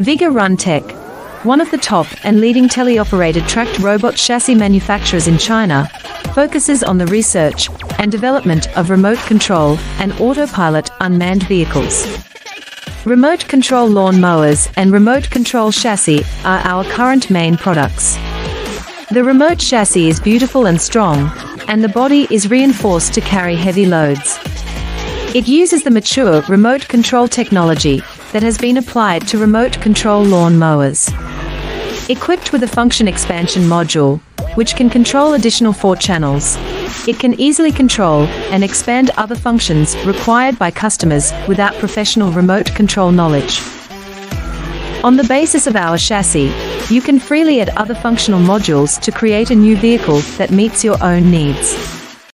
Vigorun Tech, one of the top and leading teleoperated tracked robot chassis manufacturers in China, focuses on the research and development of remote control and autopilot unmanned vehicles. Remote control lawn mowers and remote control chassis are our current main products. The remote chassis is beautiful and strong, and the body is reinforced to carry heavy loads. It uses the mature remote control technology that has been applied to remote control lawn mowers. Equipped with a function expansion module, which can control additional four channels, it can easily control and expand other functions required by customers without professional remote control knowledge. On the basis of our chassis, you can freely add other functional modules to create a new vehicle that meets your own needs.